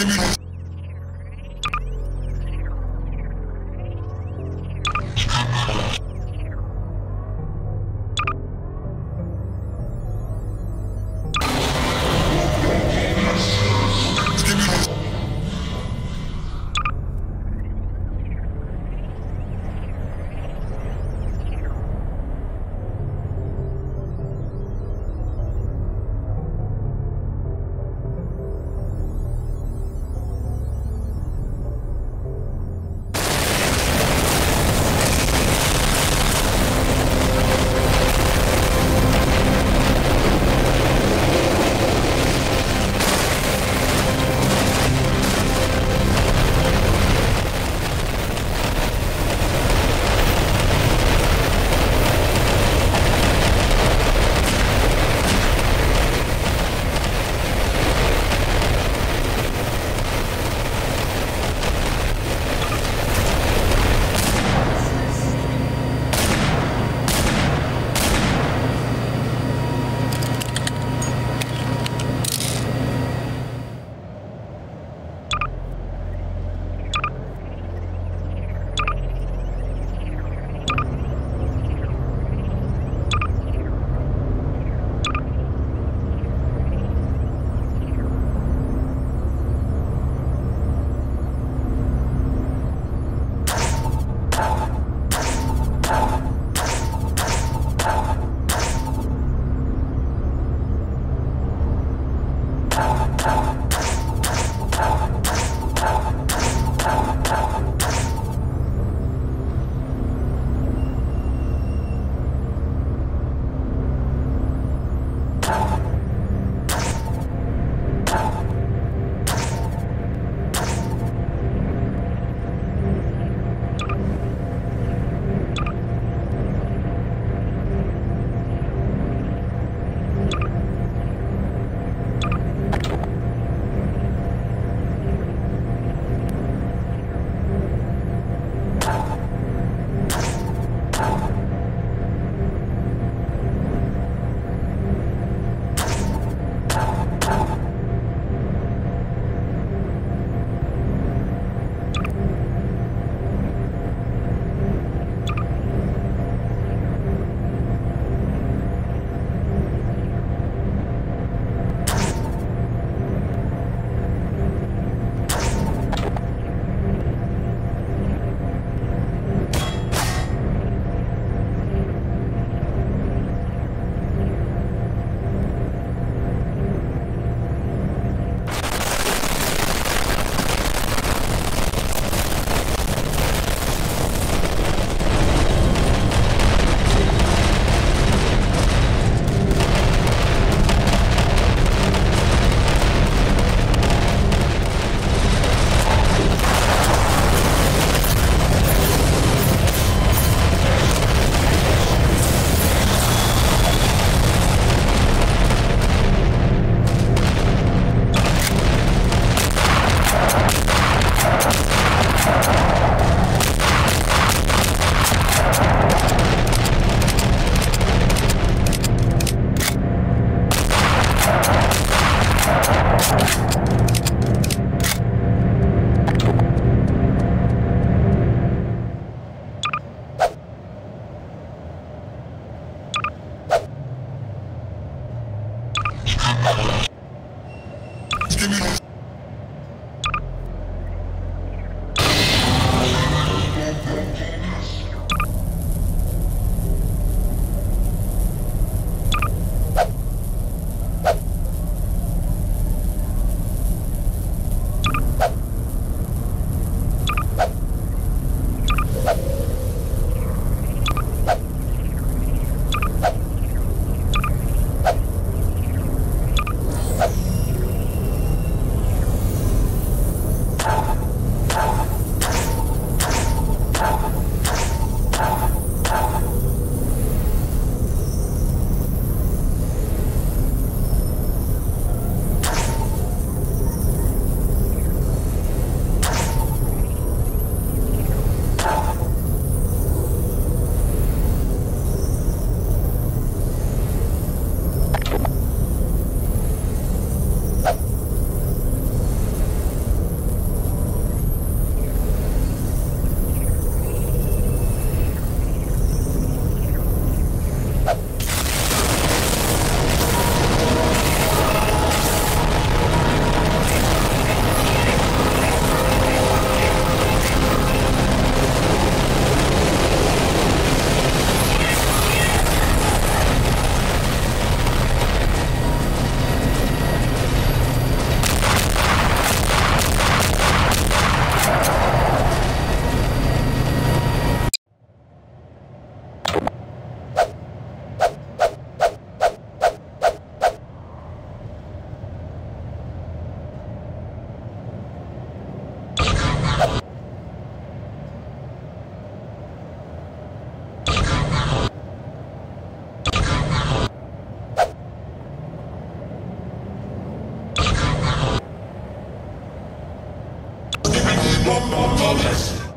Give me Give me Give me more, more, more, less.